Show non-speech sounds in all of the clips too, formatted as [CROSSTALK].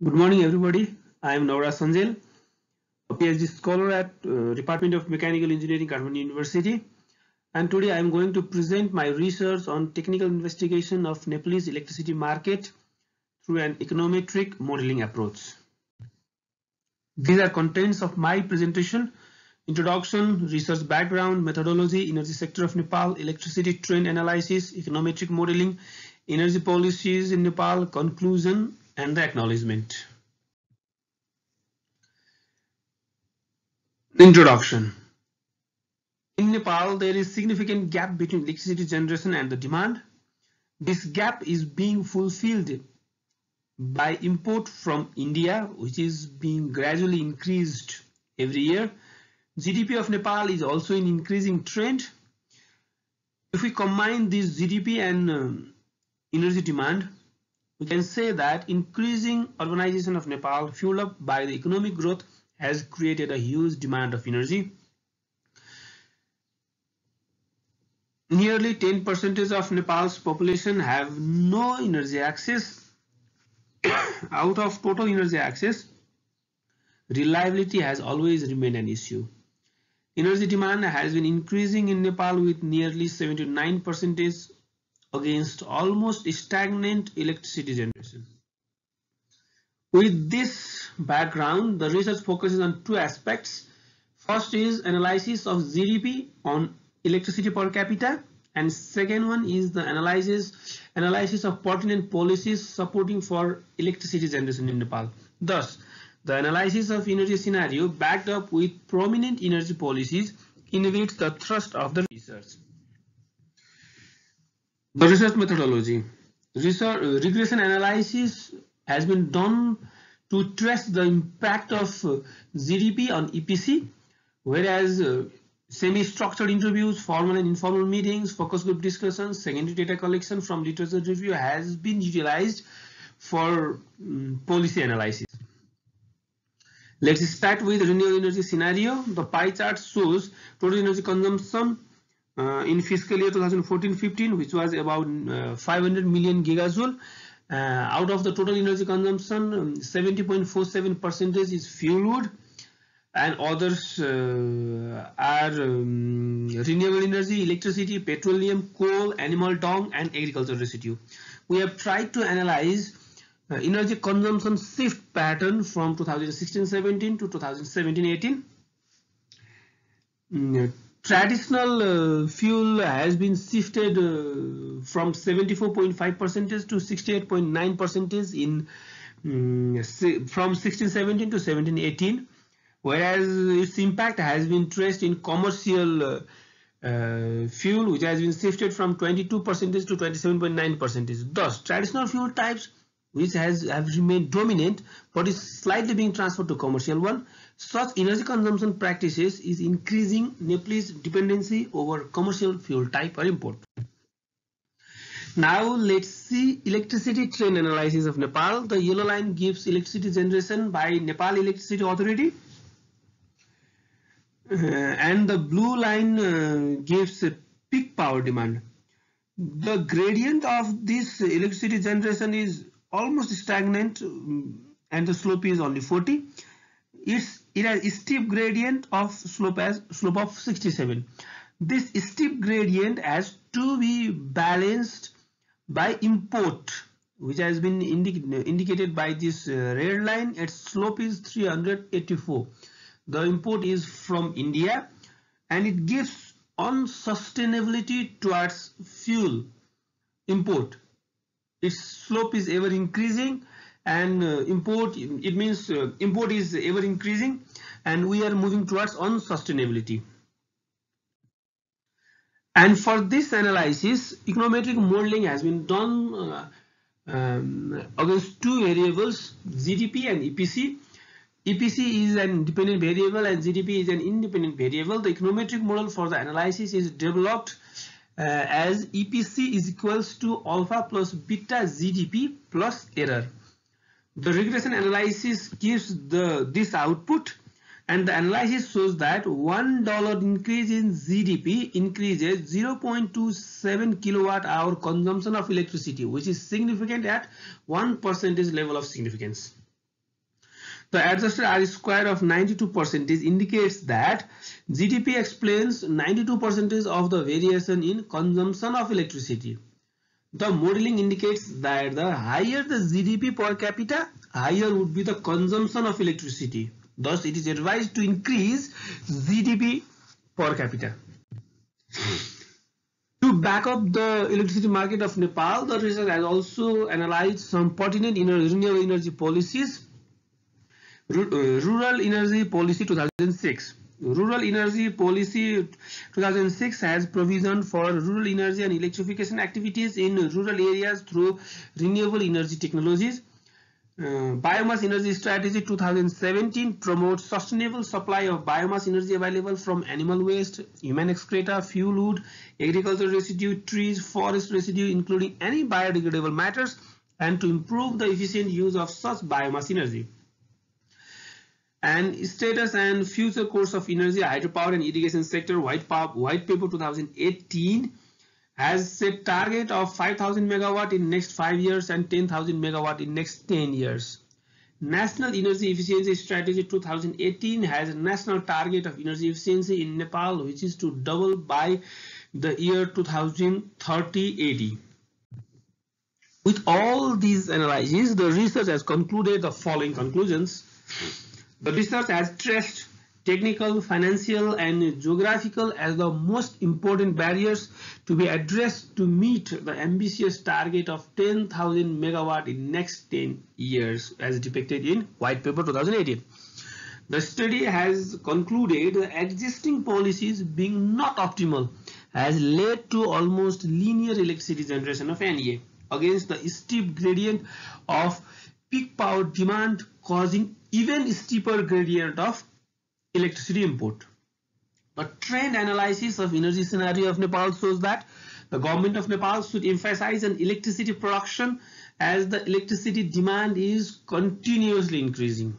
Good morning, everybody. I am Nawaraj Sanjel, a PhD scholar at uh, Department of Mechanical Engineering, Kathmandu University. And today I am going to present my research on technical investigation of Nepalese electricity market through an econometric modeling approach. These are contents of my presentation, introduction, research background, methodology, energy sector of Nepal, electricity trend analysis, econometric modeling, energy policies in Nepal, conclusion, and the acknowledgement. Introduction. In Nepal, there is significant gap between electricity generation and the demand. This gap is being fulfilled by import from India, which is being gradually increased every year. GDP of Nepal is also in increasing trend. If we combine this GDP and um, energy demand, we can say that increasing urbanization of Nepal fueled up by the economic growth has created a huge demand of energy. Nearly 10% of Nepal's population have no energy access. [COUGHS] Out of total energy access, reliability has always remained an issue. Energy demand has been increasing in Nepal with nearly 79 percentage against almost stagnant electricity generation. With this background, the research focuses on two aspects. First is analysis of GDP on electricity per capita and second one is the analysis analysis of pertinent policies supporting for electricity generation in Nepal. Thus, the analysis of energy scenario backed up with prominent energy policies innovates the thrust of the research. The research methodology. Research, uh, regression analysis has been done to trace the impact of uh, GDP on EPC, whereas uh, semi-structured interviews, formal and informal meetings, focus group discussions, secondary data collection from literature review has been utilized for um, policy analysis. Let's start with renewable energy scenario. The pie chart shows total energy consumption uh, in fiscal year 2014-15 which was about uh, 500 million gigajoule uh, out of the total energy consumption 70.47 um, percentage is fuel wood and others uh, are um, renewable energy electricity petroleum coal animal dung and agricultural residue. We have tried to analyze uh, energy consumption shift pattern from 2016-17 to 2017-18 mm, traditional uh, fuel has been shifted uh, from 74.5 percentage to 68.9 percentage in um, from 1617 to 1718 whereas its impact has been traced in commercial uh, uh, fuel which has been shifted from 22 percentage to 27.9 percentage thus traditional fuel types which has have remained dominant but is slightly being transferred to commercial one such energy consumption practices is increasing Nepalese dependency over commercial fuel type or import. Now let's see electricity trend analysis of Nepal. The yellow line gives electricity generation by Nepal Electricity Authority. Uh, and the blue line uh, gives peak power demand. The gradient of this electricity generation is almost stagnant um, and the slope is only 40 it's it has a steep gradient of slope as slope of 67 this steep gradient has to be balanced by import which has been indic indicated by this uh, red line. Its slope is 384 the import is from India and it gives unsustainability towards fuel import its slope is ever increasing and uh, import it means uh, import is ever increasing and we are moving towards unsustainability and for this analysis econometric modeling has been done uh, um, against two variables GDP and EPC EPC is an independent variable and GDP is an independent variable. The econometric model for the analysis is developed Uh, as EPC is equals to alpha plus beta GDP plus error. The regression analysis gives the this output and the analysis shows that one dollar increase in GDP increases 0.27 kilowatt hour consumption of electricity which is significant at one percentage level of significance The adjusted R square of 92% indicates that GDP explains 92% of the variation in consumption of electricity. The modeling indicates that the higher the GDP per capita, higher would be the consumption of electricity. Thus, it is advised to increase GDP per capita. To back up the electricity market of Nepal, the research has also analyzed some pertinent renewable energy policies. Uh, Rural Energy Policy 2006. Rural Energy Policy 2006 has provision for rural energy and electrification activities in rural areas through renewable energy technologies. Uh, biomass Energy Strategy 2017 promotes sustainable supply of biomass energy available from animal waste, human excreta, fuel wood, agricultural residue, trees, forest residue, including any biodegradable matters, and to improve the efficient use of such biomass energy. And status and future course of energy, hydropower and irrigation sector, white, paper 2018 has set target of 5000 megawatt in next 5 years and 10000 megawatt in next 10 years. National Energy Efficiency Strategy 2018 has a national target of energy efficiency in Nepal which is to double by the year 2030 AD. With all these analyses, the research has concluded the following conclusions. The research has traced technical, financial and geographical as the most important barriers to be addressed to meet the ambitious target of 10,000 megawatt in next 10 years as depicted in white paper 2018. The study has concluded the existing policies being not optimal has led to almost linear electricity generation of NEA against the steep gradient of peak power demand causing even steeper gradient of electricity import. A trend analysis of energy scenario of Nepal shows that the government of Nepal should emphasize on electricity production as the electricity demand is continuously increasing.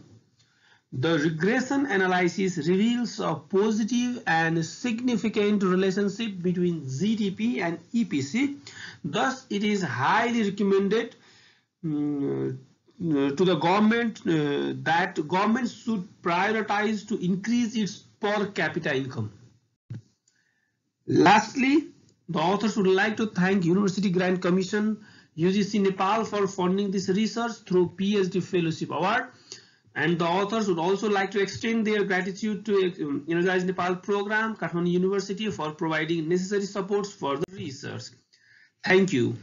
The regression analysis reveals a positive and significant relationship between GDP and EPC. Thus, it is highly recommended um, to the government uh, that government should prioritize to increase its per capita income. Lastly, the authors would like to thank University Grant Commission UGC Nepal for funding this research through PhD Fellowship Award. And the authors would also like to extend their gratitude to um, Energize Nepal program, Kathmandu University for providing necessary supports for the research. Thank you.